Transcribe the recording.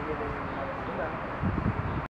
알게 되는 것 같습니다.